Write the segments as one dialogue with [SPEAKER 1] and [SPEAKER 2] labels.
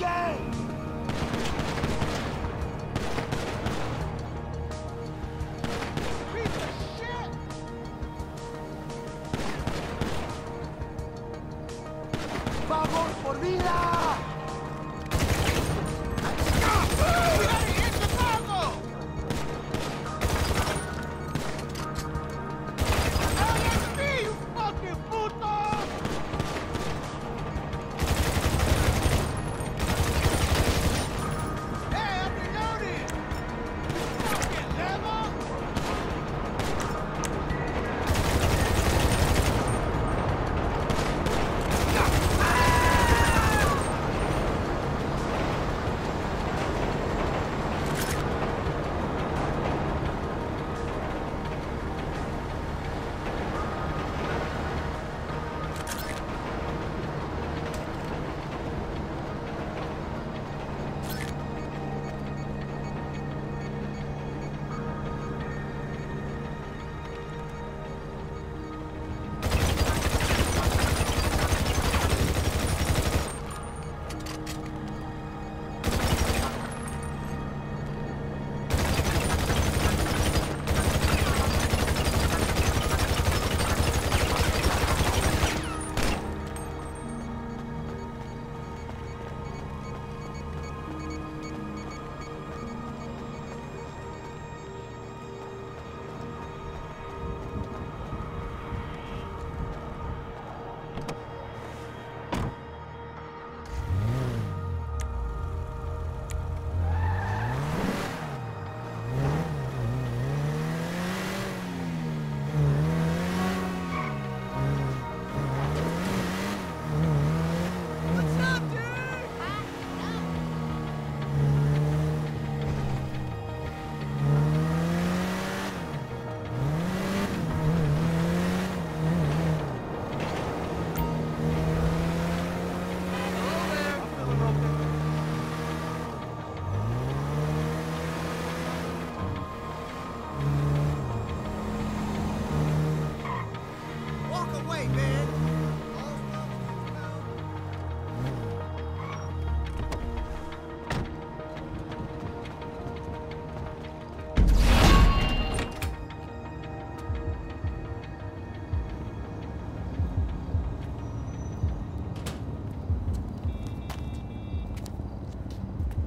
[SPEAKER 1] LSB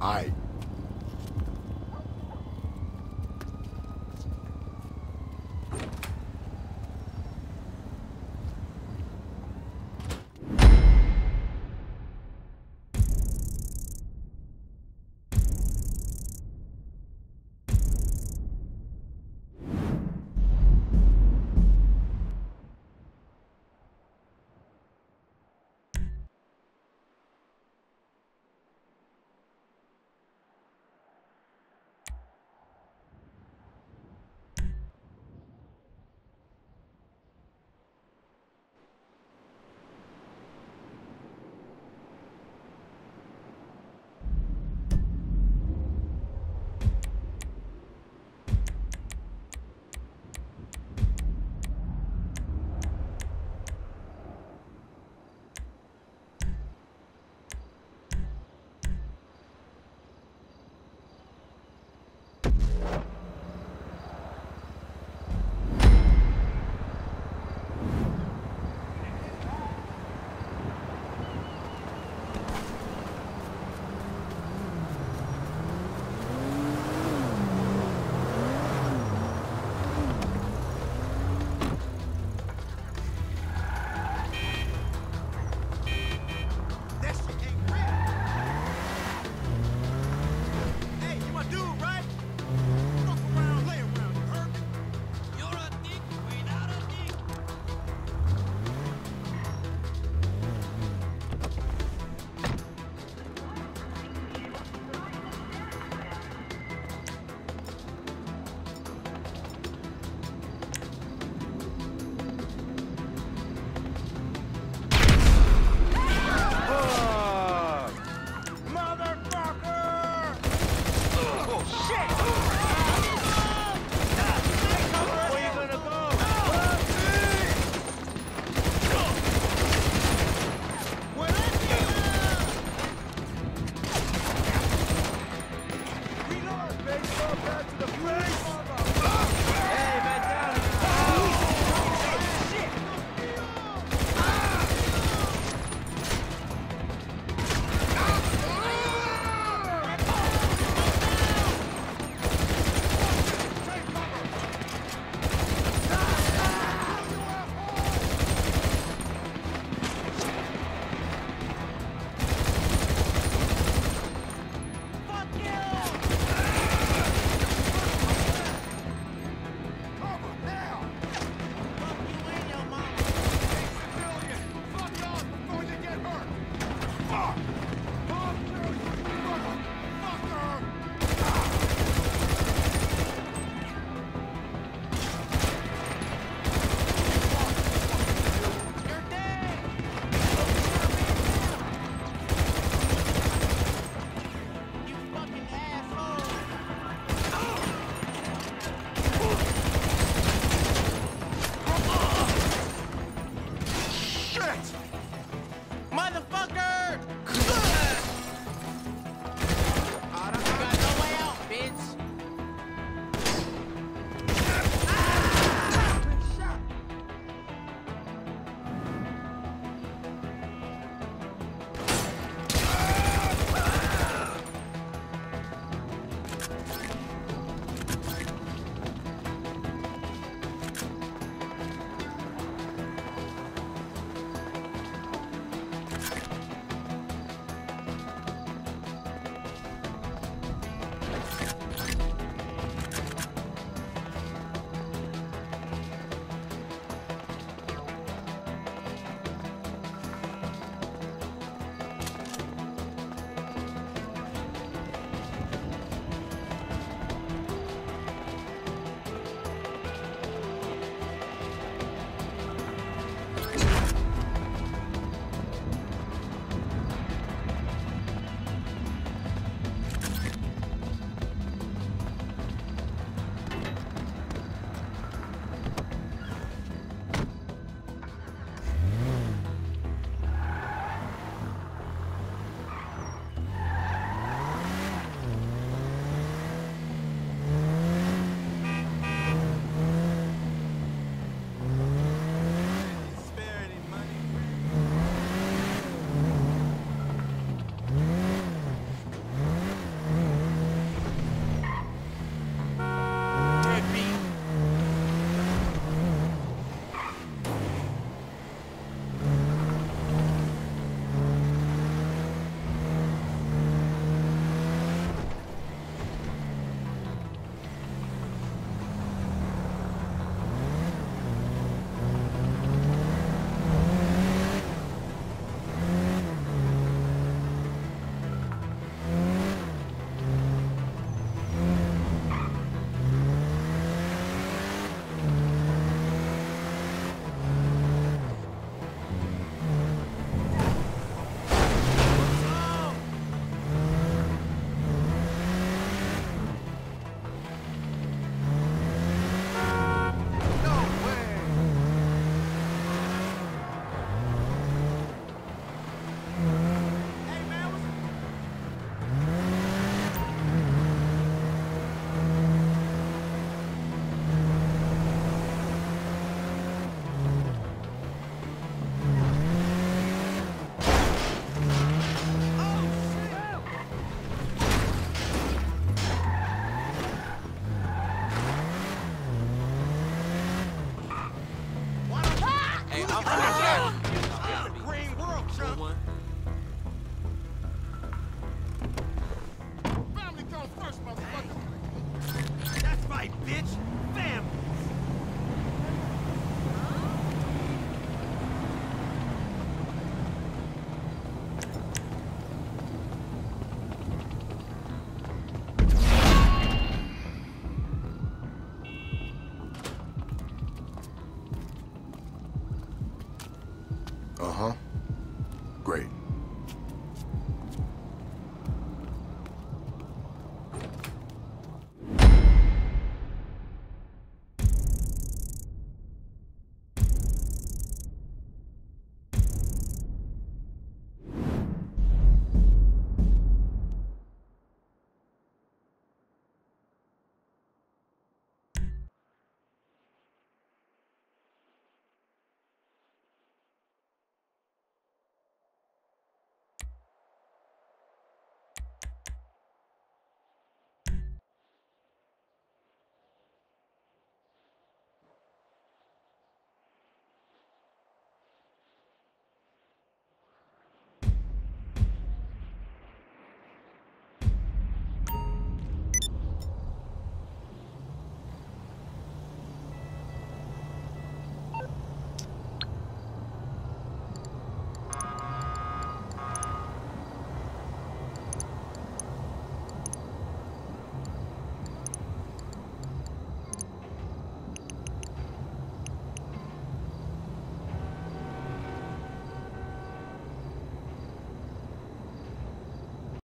[SPEAKER 1] 哎